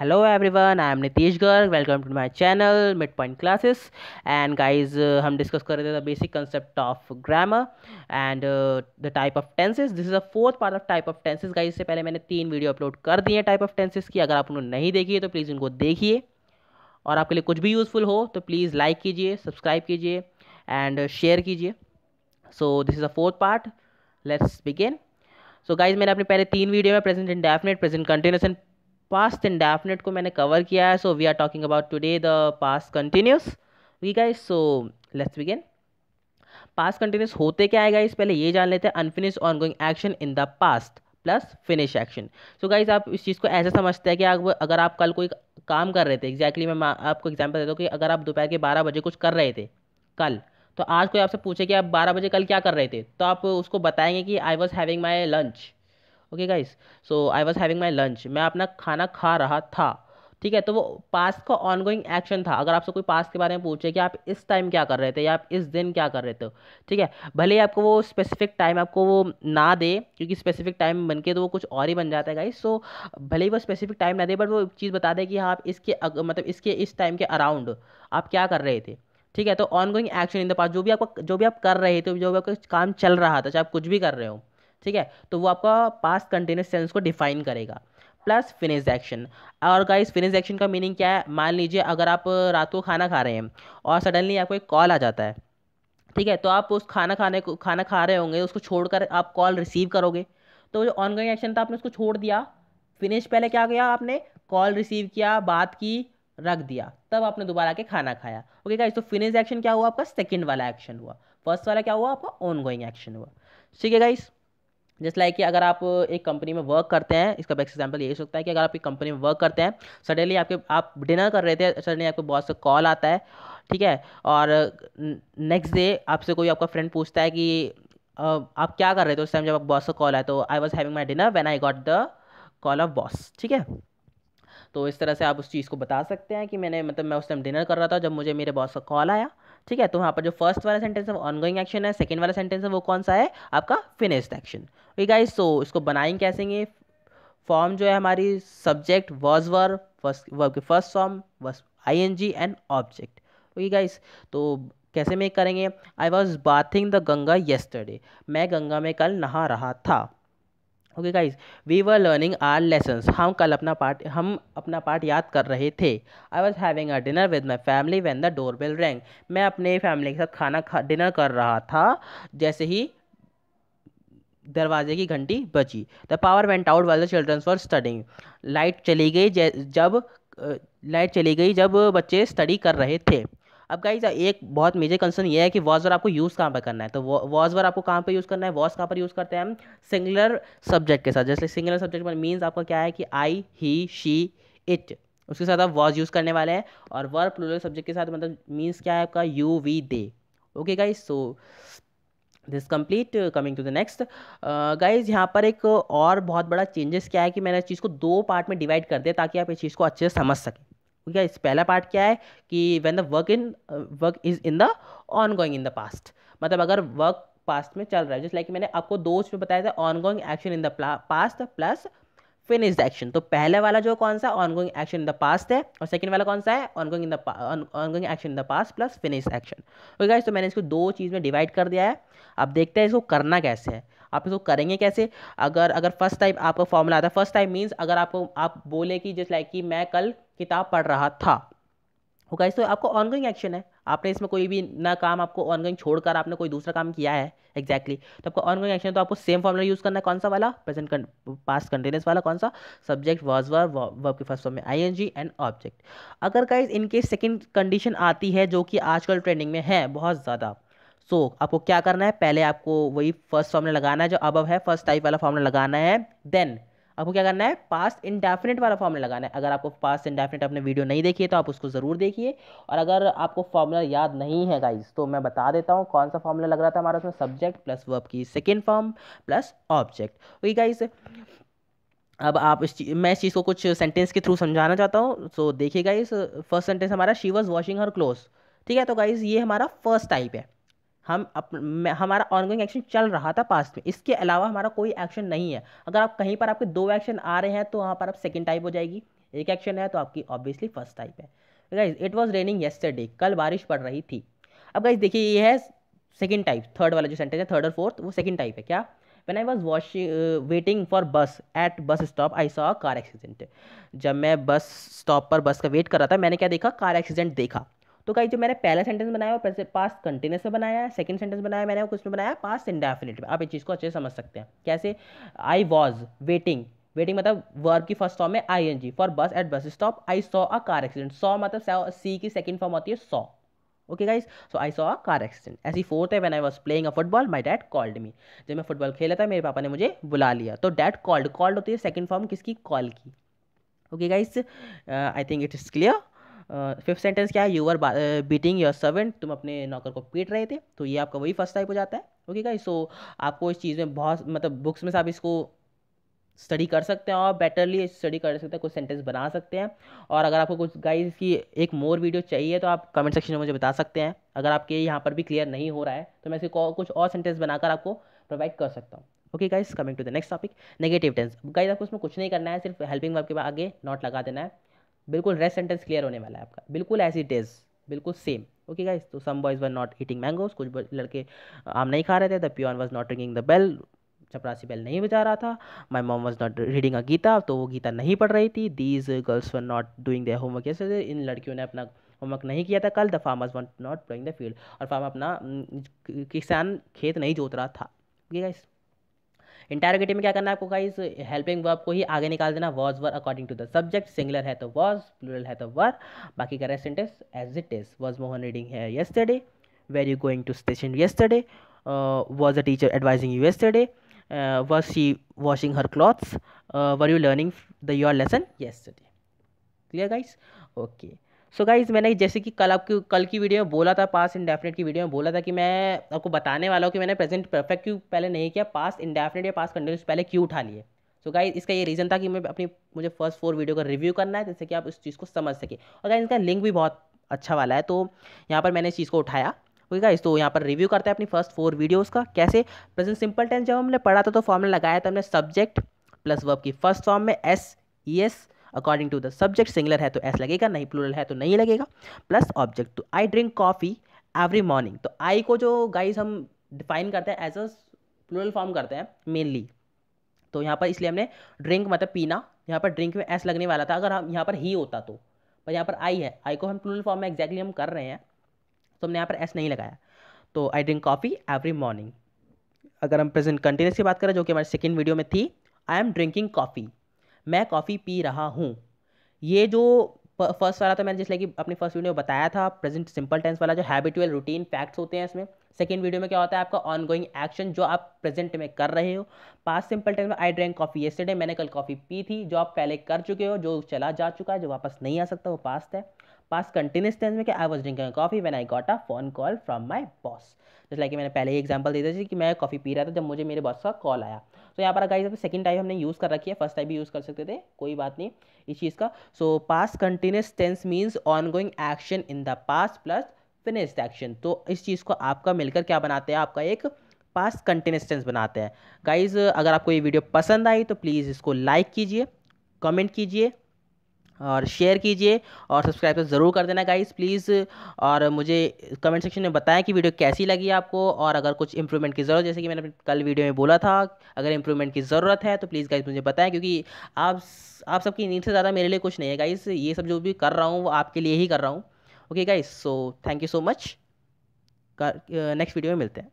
hello everyone i am nitish garg. Welcome to my channel midpoint classes. And guys uh, हम discuss कर रहे थे the basic concept of grammar and the type of tenses this is a fourth part of type of tenses guys इससे पहले मैंने तीन video upload कर दिए टाइप ऑफ़ टेंसेस की। अगर आप उन्होंने नहीं देखी है तो प्लीज़ उनको देखिए। और आपके लिए कुछ भी यूज़फुल हो तो प्लीज़ लाइक कीजिए सब्सक्राइब कीजिए एंड शेयर कीजिए। So this is a fourth part let's begin so guys मैंने अपने पहले तीन वीडियो में present indefinite present continuous past indefinite को मैंने कवर किया है so we are talking about today the past continuous we guys so let's begin past continuous होते क्या है गाइज़ पहले ये जान लेते हैं unfinished on going action in the past plus finish action so guys आप इस चीज़ को ऐसे समझते हैं कि आप, अगर आप कल कोई काम कर रहे थे एग्जैक्टली exactly मैं आपको एग्ज़ाम्पल देता हूँ कि अगर आप दोपहर के बारह बजे कुछ कर रहे थे कल तो आज कोई आपसे पूछे कि आप बारह बजे कल क्या कर रहे थे तो आप उसको बताएँगे कि I was having my lunch okay guys so I was having my lunch मैं अपना खाना खा रहा था। ठीक है? तो वो पास्ट का ऑनगोइंग एक्शन था। अगर आपसे कोई पास्ट के बारे में पूछे कि आप इस टाइम क्या कर रहे थे या आप इस दिन क्या कर रहे थे, ठीक है? भले ही आपको वो स्पेसिफिक टाइम आपको वो ना दे, क्योंकि स्पेसिफिक टाइम बन के तो वो कुछ और ही बन जाता है गाइस सो भले ही वो स्पेसिफिक टाइम ना दे बट वो चीज़ बता दे कि हाँ आप इसके मतलब इसके इस टाइम के अराउंड आप क्या कर रहे थे। ठीक है? तो on going action in the past जो भी आपका, जो भी आप कर रहे थे, जो भी आपका काम चल रहा था, चाहे आप कुछ भी कर रहे हो ठीक है? तो वो आपका पास कंटिन्यूस टेंस को डिफाइन करेगा। प्लस फिनिश एक्शन और गाइस फिनिश एक्शन का मीनिंग क्या है? मान लीजिए अगर आप रात को खाना खा रहे हैं और सडनली आपको एक कॉल आ जाता है, ठीक है? तो आप उस खाना खाने को, खाना खा रहे होंगे, उसको छोड़कर आप कॉल रिसीव करोगे। तो जो ऑन गोइंग एक्शन था, आपने उसको छोड़ दिया। फिनिश पहले क्या किया आपने? कॉल रिसीव किया, बात की, रख दिया। तब आपने दोबारा के खाना खाया। ओके गाइस तो फिनिश एक्शन क्या हुआ? आपका सेकंड वाला एक्शन हुआ। फ़र्स्ट वाला क्या हुआ? आपका ऑन गोइंग एक्शन हुआ। ठीक है गाइस जस्ट लाइक कि अगर आप एक कंपनी में वर्क करते हैं, इसका बेस्ट एग्ज़ाम्पल यही सकता है कि अगर आप एक कंपनी में वर्क करते हैं सडनली आपके, आप डिनर कर रहे थे सडनली आपके बॉस से कॉल आता है, ठीक है? और नेक्स्ट डे आपसे कोई आपका फ्रेंड पूछता है कि आप क्या कर रहे थे उस टाइम जब आप बॉस का कॉल आया? तो I was having my dinner when I got the call of boss ठीक है? तो इस तरह से आप उस चीज़ को बता सकते हैं कि मैंने मतलब मैं उस टाइम डिनर कर रहा था जब मुझे मेरे बॉस का कॉल आया। ठीक है? तो वहाँ पर जो फ़र्स्ट वाला सेंटेंस है, वो ऑनगोइंग एक्शन है। सेकेंड वाला सेंटेंस है, वो कौन सा है? आपका finished action we guys so इसको बनाएँगे कैसे फॉर्म जो है हमारी सब्जेक्ट वॉज़ वर वर्ब के first form was I N G and object okay guys तो कैसे मेक करेंगे? I was bathing the Ganga yesterday मैं गंगा में कल नहा रहा था। Okay guys we were learning our lessons हम कल अपना पार्ट हम अपना पार्ट याद कर रहे थे। I was having a dinner with my family when the door bell rang मैं अपने फैमिली के साथ खाना खा डिनर कर रहा था। जैसे ही दरवाजे की घंटी बची the power went out while children's for studying light चली गई जब लाइट चली गई जब बच्चे स्टडी कर रहे थे। अब गाइज़ एक बहुत मेजर कंसर्न ये है कि वॉज़ वर आपको यूज़ कहाँ पर करना है? तो वॉज़ वर आपको कहाँ पर यूज़ करना है? वॉज़ कहाँ पर यूज़ करते हैं हम? सिंगुलर सब्जेक्ट के साथ। जैसे सिंगुलर सब्जेक्ट पर मीन्स आपका क्या है कि आई ही शी इट उसके साथ आप वॉज़ यूज़ करने वाले हैं। और वर प्लूरल सब्जेक्ट के साथ मतलब मीन्स क्या है आपका? You we they okay guys so this complete coming to the next guys यहाँ पर एक और बहुत बड़ा चेंजेस क्या है कि मैंने इस चीज़ को दो पार्ट में डिवाइड कर दिया ताकि आप इस चीज़ को अच्छे से समझ सकें। ठीक इस पहला पार्ट क्या है कि when the work in work is in the on going in the past मतलब अगर वर्क पास्ट में चल रहा है जैसे लाइक मैंने आपको दो उसमें बताया था on going action in the past plus finished action तो पहले वाला जो कौन सा? On going action in the past है, और सेकंड वाला कौन सा है? On going in the on going action in the past plus finished action okay guys तो मैंने इसको दो चीज़ में डिवाइड कर दिया है। अब देखते हैं इसको करना कैसे है। आप इसको करेंगे कैसे? अगर अगर फ़र्स्ट टाइम आपका फॉर्मूला आता है फ़र्स्ट टाइम मीन्स अगर आपको, आप बोले कि जस्ट लाइक कि मैं कल किताब पढ़ रहा था। होगा इस तो आपको ऑनगोइंग एक्शन है। आपने इसमें कोई भी ना काम आपको ऑनगोइंग छोड़कर आपने कोई दूसरा काम किया है एक्जैक्टली exactly. तो आपको ऑनगोइंग एक्शन तो आपको सेम फॉर्मूला यूज़ करना है। कौन सा वाला? प्रेजेंट पास्ट कंटिन्यूस वाला कौन सा? सब्जेक्ट वॉज़ वर वर्ब के फ़र्स्ट फॉर्म में। I N G and object अगर गाइज़ इनके सेकेंड कंडीशन आती है, जो कि आजकल ट्रेंडिंग में है, बहुत ज़्यादा। सो so, आपको क्या करना है? पहले आपको वही फ़र्स्ट फॉर्मूला लगाना है जो अब है फ़र्स्ट टाइप वाला फॉर्मूला लगाना है। देन आपको क्या करना है? पास्ट इंडेफिनेट वाला फॉर्मूला लगाना है। अगर आपको पास्ट इंडेफिनेट अपने वीडियो नहीं देखिए तो आप उसको ज़रूर देखिए। और अगर आपको फॉर्मूला याद नहीं है गाइज़ तो मैं बता देता हूँ कौन सा फॉर्मूला लग रहा था हमारा उसमें। सब्जेक्ट प्लस वर्ब की सेकेंड फॉर्म प्लस ऑब्जेक्ट वही गाइज़ अब आप इस मैं इस चीज़ को कुछ सेंटेंस के थ्रू समझाना चाहता हूँ। सो देखिएगा इस फ़र्स्ट सेंटेंस हमारा she was washing her clothes ठीक है तो गाइज़ ये हमारा फ़र्स्ट टाइप है। हम अप, हमारा ऑनगोइंग एक्शन चल रहा था पास्ट में। इसके अलावा हमारा कोई एक्शन नहीं है। अगर आप कहीं पर आपके दो एक्शन आ रहे हैं तो वहाँ पर आप सेकेंड टाइप हो जाएगी। एक एक्शन है तो आपकी ऑब्वियसली फ़र्स्ट टाइप है। Guys it was raining yesterday कल बारिश पड़ रही थी। अब गाइज़ देखिए ये है सेकेंड टाइप थर्ड वाला जो सेंटेंस है थर्ड और फोर्थ वो सेकेंड टाइप है। क्या? When I was washing waiting for bus at bus stop I saw car accident जब मैं बस स्टॉप पर बस का वेट कर रहा था मैंने क्या देखा? कार एक्सीडेंट देखा। तो कहीं जो मैंने पहला सेंटेंस बनाया, वो पास्ट कंटिन्यूस में बनाया है सेकंड सेंटेंस बनाया मैंने कुछ में बनाया पास इंडेफिनेट में। आप इस चीज़ को अच्छे से समझ सकते हैं। कैसे? आई वॉज़ वेटिंग वेटिंग मतलब वर्ब की फ़र्स्ट फॉर्म में I N G for bus at bus stop I saw a car accident saw मतलब सी की सेकंड फॉर्म होती है saw okay guys so I saw a car accident ऐसी fourth है when I was playing a football my dad called me जब मैं football खेला था, मेरे पापा ने मुझे बुला लिया। तो डैड कॉल्ड कॉल्ड होती है सेकंड फॉर्म किसकी? कॉल की। Okay guys I think it is clear fifth sentence क्या है? You are beating your servant तुम अपने नौकर को पीट रहे थे तो ये आपका वही फ़र्स्ट टाइप हो जाता है। ओके गाइस सो आपको इस चीज़ में बहुत मतलब बुक्स में से आप इसको स्टडी कर सकते हैं और बेटरली स्टडी कर सकते हैं, कुछ सेंटेंस बना सकते हैं। और अगर आपको कुछ गाइस की एक मोर वीडियो चाहिए तो आप कमेंट सेक्शन में मुझे बता सकते हैं। अगर आपके यहाँ पर भी क्लियर नहीं हो रहा है तो मैं इसे कुछ और सेंटेंस बनाकर आपको प्रोवाइड कर सकता हूँ। Okay guys coming to the next topic negative tense guys आपको उसमें कुछ नहीं करना है, सिर्फ़ हेल्पिंग वर्ब के आगे नॉट लगा देना है। बिल्कुल रेस्ट सेंटेंस क्लियर होने वाला है आपका। बिल्कुल एज इट इज़ बिल्कुल सेम ओके गाइस तो some boys were not eating mangoes कुछ लड़के आम नहीं खा रहे थे the peon was not ringing the bell चपरासी बेल नहीं बजा रहा था। My mom was not reading a Gita तो वो गीता नहीं पढ़ रही थी। These girls were not doing their homework जैसे इन लड़कियों ने अपना होमवर्क नहीं किया था कल the farmers were not ploughing the field और फार्म अपना किसान खेत नहीं जोत रहा था। ये गाइस इंटरोगेटिव में क्या करना है आपको गाइस हेल्पिंग वर्ब को ही आगे निकाल देना was were according to the subject singular है तो वॉज़ प्लूरल है तो वर बाकी का rest as it is was Mohan reading है yesterday were you going to station yesterday was a teacher advising you yesterday was she washing her clothes? Uh, were you learning the your lesson yesterday? Clear guys? Okay. So guys मैंने जैसे कि कल आपकी, कल की video में बोला था पास इंडेफिनेट की वीडियो में बोला था कि मैं आपको बताने वाला हूँ कि मैंने प्रेजेंट परफेक्ट क्यों पहले नहीं किया पास इंडेफिनेट या पास कंटिन्यूस पहले क्यों उठा लिए? सो so गाइज़ इसका ये रीज़न था कि मैं अपनी, मुझे फ़र्स्ट फोर वीडियो का रिव्यू करना है, जिससे कि आप इस चीज़ को समझ सके। और गाइज़ इसका लिंक भी बहुत अच्छा वाला है तो यहाँ पर मैंने इस चीज़ को उठाया। ओके गाइस तो यहाँ पर रिव्यू करते हैं अपनी फ़र्स्ट फोर वीडियोस का। कैसे? प्रेजेंट सिंपल टेंस जब हमने पढ़ा था तो फॉर्मूला लगाया था हमने सब्जेक्ट प्लस वर्ब की। फ़र्स्ट फॉर्म में S E S according to the subject singular है तो एस लगेगा, नहीं प्लूरल है तो नहीं लगेगा. प्लस ऑब्जेक्ट तो I drink coffee every morning तो आई को जो गाइज़ हम डिफाइन करते हैं एज अ प्लूरल फॉर्म करते हैं मेनली तो यहाँ पर इसलिए हमने ड्रिंक मतलब पीना, यहाँ पर ड्रिंक में एस लगने वाला था, अगर हम यहाँ पर ही होता तो. पर यहाँ पर आई है आई को हम प्लूरल फॉर्म में एग्जैक्टली हम कर रहे हैं तो हमने यहाँ पर एस नहीं लगाया. तो I drink coffee every morning अगर हम प्रेजेंट कंटिन्यूस की बात करें, जो कि हमारे सेकेंड वीडियो में थी आई एम ड्रिंकिंग कॉफ़ी मैं कॉफ़ी पी रहा हूँ। ये जो फ़र्स्ट वाला था मैंने जिसलिए कि अपनी फ़र्स्ट वीडियो में बताया था प्रेजेंट सिंपल टेंस वाला जो हैबिटुअल रूटीन फैक्ट्स होते हैं इसमें। सेकेंड वीडियो में क्या होता है, आपका ऑन गोइंग एक्शन जो आप प्रेजेंट में कर रहे हो। पास सिंपल टेंस में आई ड्रिंक कॉफ़ी येस्टरडे मैंने कल कॉफ़ी पी थी, जो आप पहले कर चुके हो, जो चला जा चुका है, जो वापस नहीं आ सकता, वो पास्ट है। पास कंटिन्यूस टेंस में क्या I was drinking coffee when I got a phone call from my boss जैसे लाइक मैंने पहले ही एग्ज़ाम्पल दे दी थी कि मैं कॉफ़ी पी रहा था जब मुझे मेरे बॉस का कॉल आया। तो यहाँ पर गाइस सेकंड टाइम हमने यूज़ कर रखी है। फ़र्स्ट टाइम भी यूज़ कर सकते थे, कोई बात नहीं इस चीज़ का। So past continuous tense means on going action in the past plus finished action तो इस चीज़ को आपका मिलकर क्या बनाते हैं? आपका एक पास कंटिन्यूस टेंस बनाते हैं। गाइज़ अगर आपको ये वीडियो पसंद आई तो प्लीज़ इसको लाइक कीजिए कमेंट कीजिए। और शेयर कीजिए और सब्सक्राइब तो ज़रूर कर देना गाइस प्लीज़ और मुझे कमेंट सेक्शन में बताएँ कि वीडियो कैसी लगी आपको और अगर कुछ इंप्रूवमेंट की ज़रूरत, जैसे कि मैंने कल वीडियो में बोला था, अगर इंप्रूवमेंट की ज़रूरत है तो प्लीज़ गाइस मुझे बताएँ क्योंकि आप आप सबकी नीड से ज़्यादा मेरे लिए कुछ नहीं है गाइस ये सब जो भी कर रहा हूँ वो आपके लिए ही कर रहा हूँ. Okay guys so thank you so much next video में मिलते हैं.